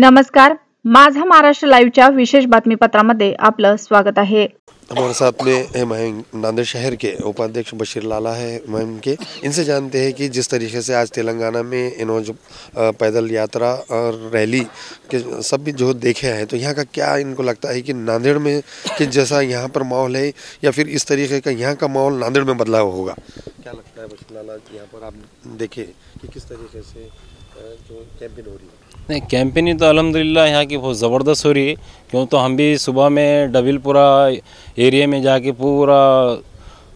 नमस्कार. माझा महाराष्ट्र लाईव्हच्या विशेष बातमीपत्रामध्ये आपलं स्वागत आहे. हमारे साथ में है नांदेड़ शहर के उपाध्यक्ष बशीर लाला है महिम के. इनसे जानते हैं कि जिस तरीके से आज तेलंगाना में इन्होंने जो पैदल यात्रा और रैली के सब भी जो देखे हैं तो यहाँ का क्या इनको लगता है कि नांदेड़ में कि जैसा यहाँ पर माहौल है या फिर इस तरीके का यहाँ का माहौल नांदेड़ में बदलाव होगा? क्या लगता है बशीर लाला यहाँ पर आप देखें कि किस तरीके से जो कैंपेन हो रही है? नहीं कैंपेनिंग तो अल्हम्दुलिल्लाह यहाँ की बहुत ज़बरदस्त हो रही है। क्यों तो हम भी सुबह में डबिलपुरा एरिया में जाके पूरा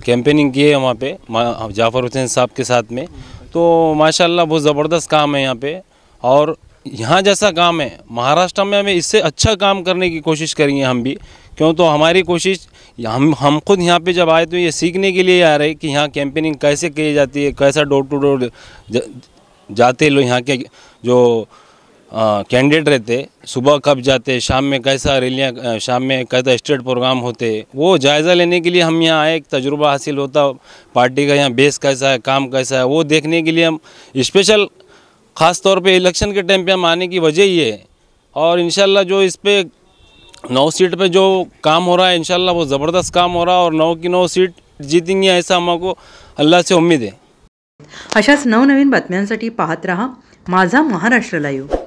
कैंपेनिंग किए है वहाँ पे जाफ़र हुसैन साहब के साथ में। तो माशाल्लाह बहुत ज़बरदस्त काम है यहाँ पे। और यहाँ जैसा काम है, महाराष्ट्र में हमें इससे अच्छा काम करने की कोशिश करेंगे हम भी। क्यों तो हमारी कोशिश, हम हम खुद यहाँ पे जब आए तो ये सीखने के लिए आ रहे कि यहाँ कैंपेनिंग कैसे की जाती है, कैसा डोर टू डोर जाते लोग यहाँ के जो कैंडिडेट रहते, सुबह कब जाते, शाम में कैसा रैलियाँ शाम में कैसा स्टेट प्रोग्राम होते, वो जायज़ा लेने के लिए हम यहाँ आए, एक तजुर्बा हासिल होता, पार्टी का यहाँ बेस कैसा है, काम कैसा है, वो देखने के लिए हम स्पेशल ख़ास तौर पे इलेक्शन के टाइम पे हम आने की वजह ये है। और इन जो इस पे नौ सीट पे जो काम हो रहा है इनशाला वो ज़बरदस्त काम हो रहा है और नौ की नौ सीट जीतेंगे ऐसा हमको अल्लाह से उम्मीद है। अशाच नवनवीन बातम्यांसाठी पहात रहा माझा महाराष्ट्र लाईव्ह.